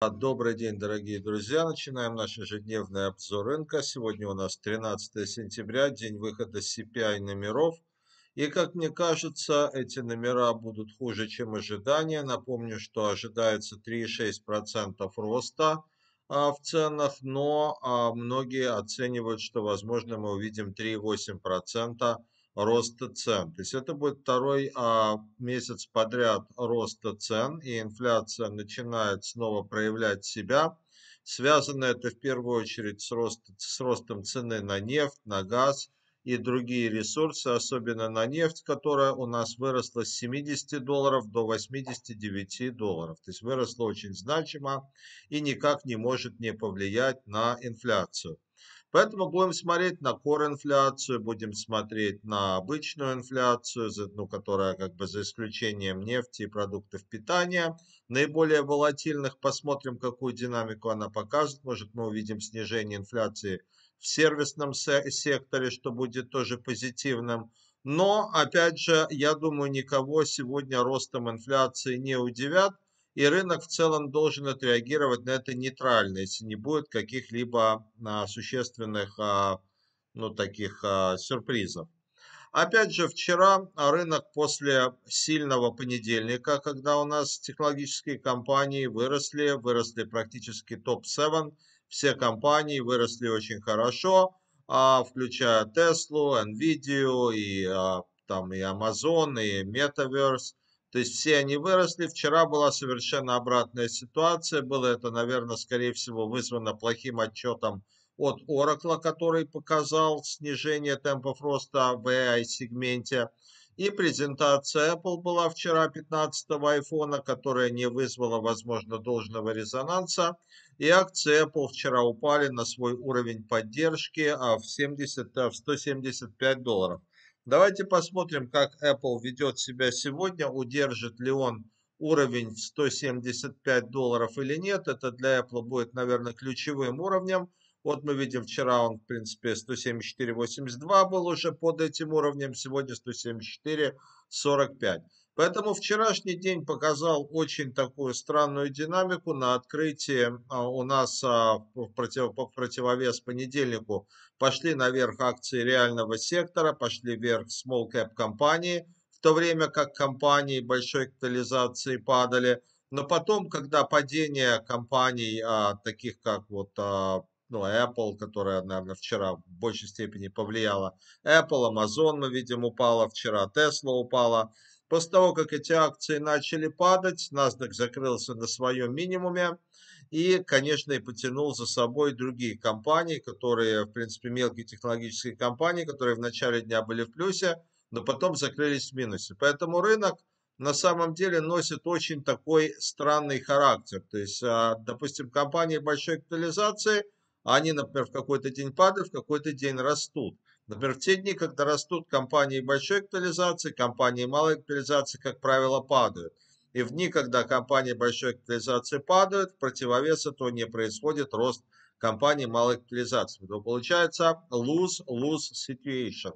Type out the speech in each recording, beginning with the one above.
Добрый день, дорогие друзья. Начинаем наш ежедневный обзор рынка. Сегодня у нас 13 сентября, день выхода CPI номеров. И, как мне кажется, эти номера будут хуже, чем ожидания. Напомню, что ожидается 3,6% роста а, в ценах, но а, многие оценивают, что, возможно, мы увидим 3,8% роста цен. То есть это будет второй а, месяц подряд роста цен, и инфляция начинает снова проявлять себя. Связано это в первую очередь с, рост, с ростом цены на нефть, на газ и другие ресурсы, особенно на нефть, которая у нас выросла с 70 долларов до 89 долларов. То есть выросла очень значимо и никак не может не повлиять на инфляцию. Поэтому будем смотреть на core-инфляцию, будем смотреть на обычную инфляцию, ну, которая как бы за исключением нефти и продуктов питания, наиболее волатильных. Посмотрим, какую динамику она покажет. Может, мы увидим снижение инфляции в сервисном секторе, что будет тоже позитивным. Но, опять же, я думаю, никого сегодня ростом инфляции не удивят и рынок в целом должен отреагировать на это нейтрально, если не будет каких-либо а, существенных, а, ну, таких а, сюрпризов. Опять же, вчера рынок после сильного понедельника, когда у нас технологические компании выросли, выросли практически топ-7, все компании выросли очень хорошо, включая Tesla, Nvidia, и, там, и Amazon, и Metaverse – то есть все они выросли. Вчера была совершенно обратная ситуация. Было это, наверное, скорее всего вызвано плохим отчетом от Oracle, который показал снижение темпов роста в AI-сегменте. И презентация Apple была вчера 15-го iPhone, которая не вызвала, возможно, должного резонанса. И акции Apple вчера упали на свой уровень поддержки а в, 70, в 175 долларов. Давайте посмотрим, как Apple ведет себя сегодня, удержит ли он уровень в 175 долларов или нет. Это для Apple будет, наверное, ключевым уровнем. Вот мы видим, вчера он, в принципе, 174.82 был уже под этим уровнем, сегодня 174.45. Поэтому вчерашний день показал очень такую странную динамику. На открытии а, у нас а, в против, противовес понедельнику пошли наверх акции реального сектора, пошли вверх small cap компании, в то время как компании большой капитализации падали. Но потом, когда падение компаний, а, таких как вот ну, Apple, которая, наверное, вчера в большей степени повлияла, Apple, Amazon, мы видим, упала вчера, Tesla упала, После того, как эти акции начали падать, NASDAQ закрылся на своем минимуме и, конечно, и потянул за собой другие компании, которые, в принципе, мелкие технологические компании, которые в начале дня были в плюсе, но потом закрылись в минусе. Поэтому рынок на самом деле носит очень такой странный характер. То есть, а, допустим, компании большой капитализации, они, например, в какой-то день падают, в какой-то день растут. Например, в те дни, когда растут компании большой капитализации, компании малой капитализации, как правило, падают. И в дни, когда компании большой капитализации падают, в противовес этого не происходит рост компаний малой капитализации. То получается lose-lose situation.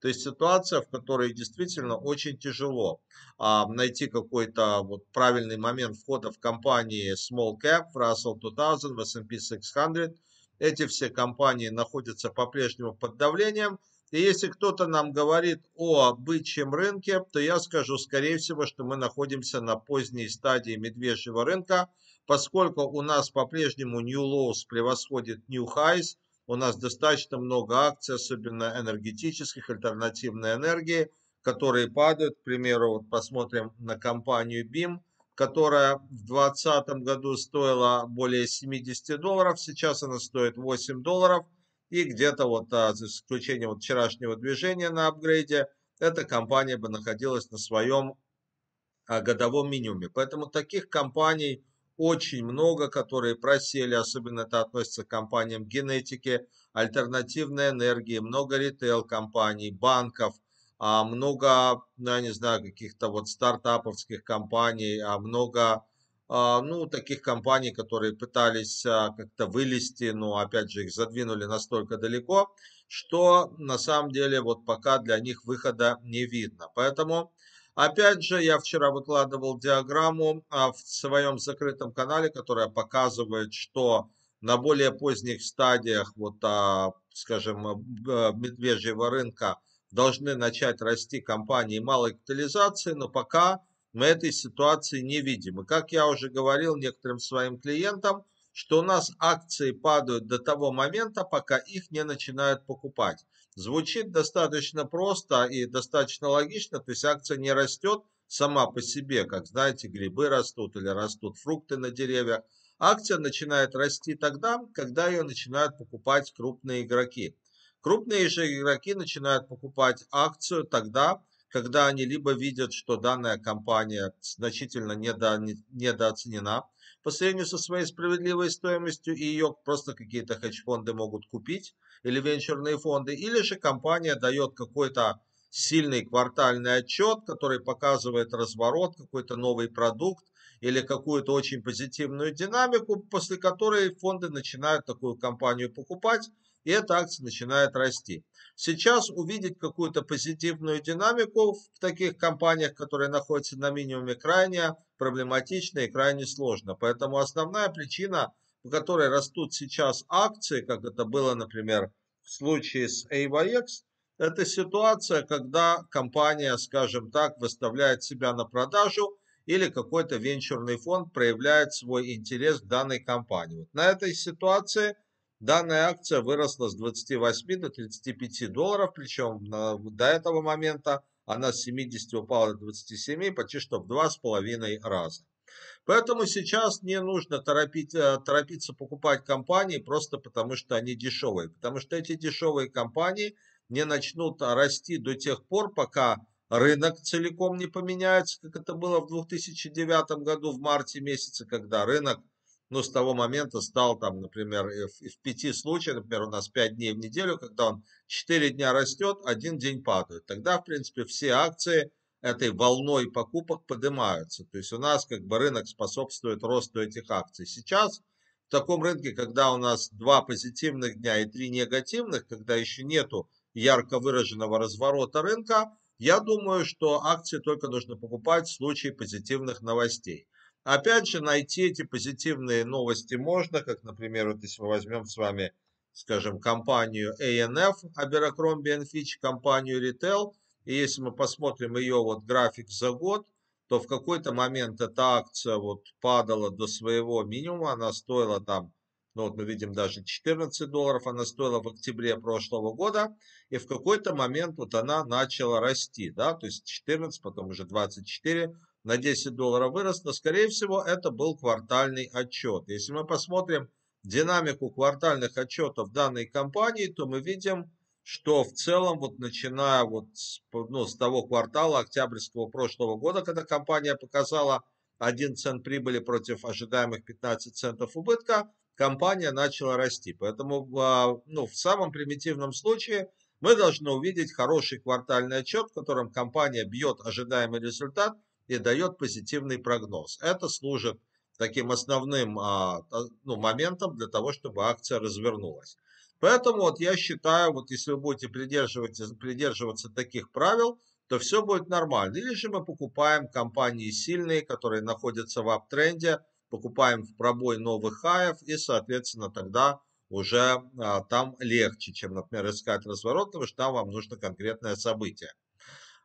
То есть ситуация, в которой действительно очень тяжело а, найти какой-то вот правильный момент входа в компании small cap, Russell 2000, в S&P 600, эти все компании находятся по-прежнему под давлением. И если кто-то нам говорит о бычьем рынке, то я скажу, скорее всего, что мы находимся на поздней стадии медвежьего рынка, поскольку у нас по-прежнему new lows превосходит new highs, у нас достаточно много акций, особенно энергетических, альтернативной энергии, которые падают. К примеру, вот посмотрим на компанию BIM – которая в 2020 году стоила более 70 долларов, сейчас она стоит 8 долларов. И где-то вот, а, за исключением вот вчерашнего движения на апгрейде, эта компания бы находилась на своем а, годовом минимуме. Поэтому таких компаний очень много, которые просели, особенно это относится к компаниям генетики, альтернативной энергии, много ритейл-компаний, банков – много, ну, я не знаю, каких-то вот стартаповских компаний, а много, а, ну, таких компаний, которые пытались а, как-то вылезти, но опять же их задвинули настолько далеко, что на самом деле вот пока для них выхода не видно. Поэтому Опять же, я вчера выкладывал диаграмму а, в своем закрытом канале, которая показывает, что на более поздних стадиях, вот, а, скажем, медвежьего рынка должны начать расти компании малой капитализации, но пока мы этой ситуации не видим. И как я уже говорил некоторым своим клиентам, что у нас акции падают до того момента, пока их не начинают покупать. Звучит достаточно просто и достаточно логично, то есть акция не растет сама по себе, как знаете, грибы растут или растут фрукты на деревьях. Акция начинает расти тогда, когда ее начинают покупать крупные игроки. Крупные же игроки начинают покупать акцию тогда, когда они либо видят, что данная компания значительно недо, недооценена по сравнению со своей справедливой стоимостью, и ее просто какие-то хедж-фонды могут купить, или венчурные фонды, или же компания дает какой-то сильный квартальный отчет, который показывает разворот, какой-то новый продукт или какую-то очень позитивную динамику, после которой фонды начинают такую компанию покупать, и эта акция начинает расти. Сейчас увидеть какую-то позитивную динамику в таких компаниях, которые находятся на минимуме, крайне проблематично и крайне сложно. Поэтому основная причина – по которой растут сейчас акции, как это было, например, в случае с AVX, это ситуация, когда компания, скажем так, выставляет себя на продажу или какой-то венчурный фонд проявляет свой интерес к данной компании. Вот на этой ситуации данная акция выросла с 28 до 35 долларов, причем до этого момента она с 70 упала до 27, почти что в 2,5 раза. Поэтому сейчас не нужно торопить, э, торопиться покупать компании просто потому, что они дешевые. Потому что эти дешевые компании не начнут расти до тех пор, пока рынок целиком не поменяется, как это было в 2009 году в марте месяце, когда рынок ну, с того момента стал там, например, в, в пяти случаях, например, у нас 5 дней в неделю, когда он 4 дня растет, один день падает. Тогда, в принципе, все акции этой волной покупок поднимаются. То есть у нас как бы рынок способствует росту этих акций. Сейчас в таком рынке, когда у нас два позитивных дня и три негативных, когда еще нету ярко выраженного разворота рынка, я думаю, что акции только нужно покупать в случае позитивных новостей. Опять же, найти эти позитивные новости можно, как, например, вот если мы возьмем с вами, скажем, компанию ANF, Abercrombie Fitch, компанию Retail – и если мы посмотрим ее вот график за год, то в какой-то момент эта акция вот падала до своего минимума, она стоила там, ну вот мы видим даже 14 долларов, она стоила в октябре прошлого года, и в какой-то момент вот она начала расти, да, то есть 14, потом уже 24, на 10 долларов выросла, скорее всего это был квартальный отчет. Если мы посмотрим динамику квартальных отчетов данной компании, то мы видим, что в целом, вот начиная вот с, ну, с того квартала октябрьского прошлого года, когда компания показала 1 цент прибыли против ожидаемых 15 центов убытка, компания начала расти. Поэтому а, ну, в самом примитивном случае мы должны увидеть хороший квартальный отчет, в котором компания бьет ожидаемый результат и дает позитивный прогноз. Это служит таким основным а, ну, моментом для того, чтобы акция развернулась. Поэтому вот я считаю, вот если вы будете придерживаться, придерживаться таких правил, то все будет нормально. Или же мы покупаем компании сильные, которые находятся в аптренде, покупаем в пробой новых хаев и, соответственно, тогда уже а, там легче, чем, например, искать разворот, потому что там вам нужно конкретное событие.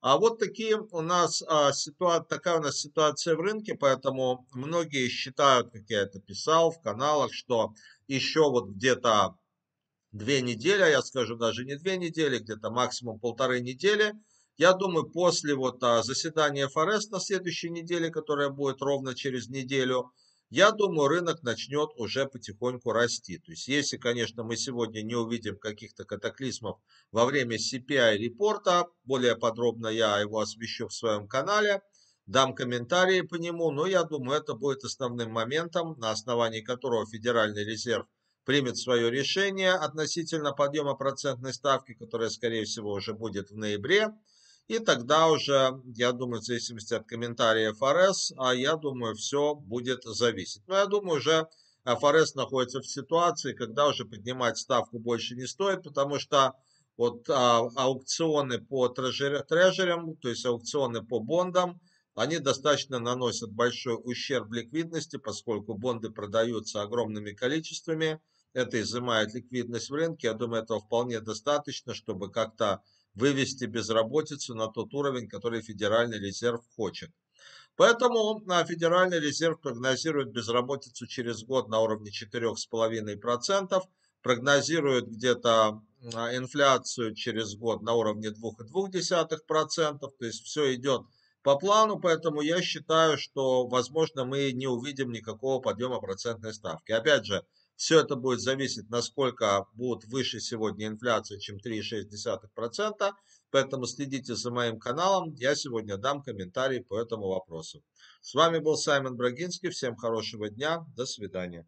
А вот такие у нас а, ситуация, такая у нас ситуация в рынке, поэтому многие считают, как я это писал в каналах, что еще вот где-то две недели, а я скажу даже не две недели, где-то максимум полторы недели. Я думаю, после вот а, заседания ФРС на следующей неделе, которое будет ровно через неделю, я думаю, рынок начнет уже потихоньку расти. То есть, если, конечно, мы сегодня не увидим каких-то катаклизмов во время CPI-репорта, более подробно я его освещу в своем канале, дам комментарии по нему, но я думаю, это будет основным моментом, на основании которого Федеральный резерв примет свое решение относительно подъема процентной ставки, которая, скорее всего, уже будет в ноябре. И тогда уже, я думаю, в зависимости от комментариев ФРС, а я думаю, все будет зависеть. Но я думаю, уже ФРС находится в ситуации, когда уже поднимать ставку больше не стоит, потому что Вот а, аукционы по трежерям, то есть аукционы по бондам, они достаточно наносят большой ущерб ликвидности, поскольку бонды продаются огромными количествами, это изымает ликвидность в рынке. Я думаю, этого вполне достаточно, чтобы как-то вывести безработицу на тот уровень, который Федеральный резерв хочет. Поэтому Федеральный резерв прогнозирует безработицу через год на уровне 4,5%, прогнозирует где-то а, инфляцию через год на уровне 2,2%, то есть все идет по плану, поэтому я считаю, что, возможно, мы не увидим никакого подъема процентной ставки. Опять же, все это будет зависеть, насколько будет выше сегодня инфляция, чем 3,6%. Поэтому следите за моим каналом. Я сегодня дам комментарий по этому вопросу. С вами был Саймон Брагинский. Всем хорошего дня. До свидания.